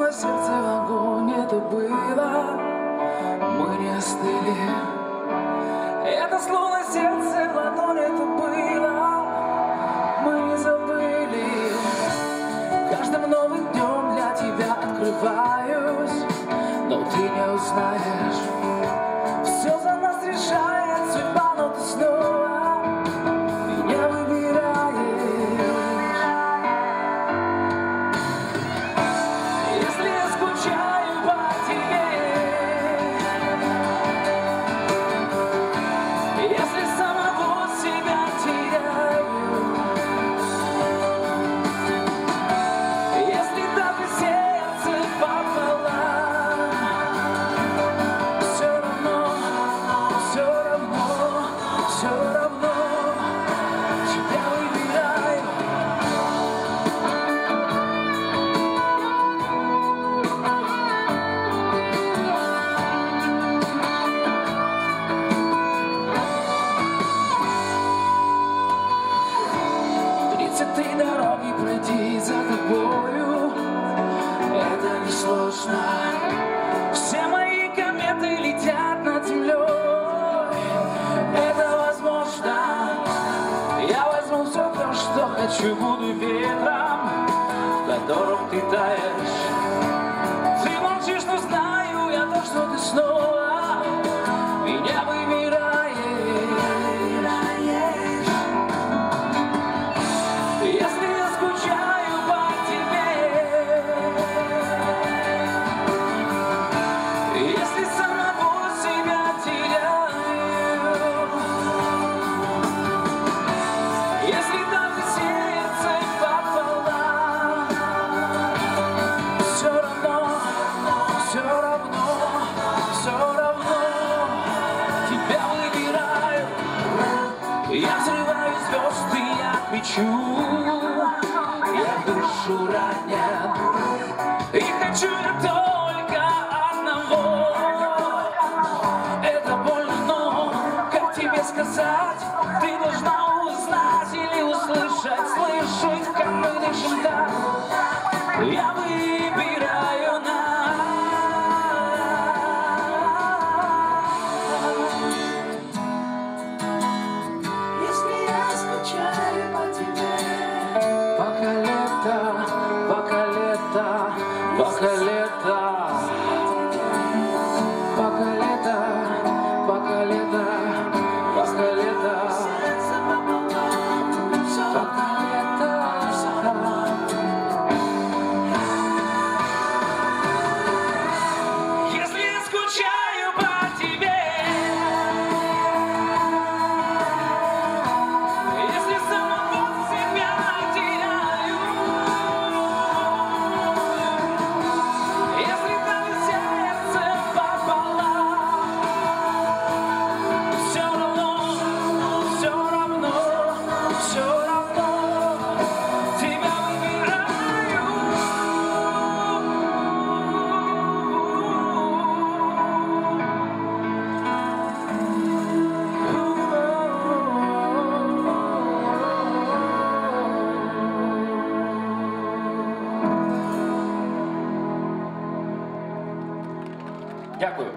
Словно сердце в огонь это было Мы не остыли. Это словно сердце в ладонь это было. Мы не забыли. Каждым новым днем для тебя открываюсь Но ты не узнаешь Тридцать три дороги пройти за тобою. Это несложно. Все мои кометы летят над землей. Это возможно. Я возьму все то, что хочу Буду ветром, в котором ты таешь. Ты молчишь, кричу, я душу ранен. И хочу только одного. Это больно, но как тебе сказать? Ты должна узнать или услышать, слышать, как мы дышим так. Я выбираю Дякую.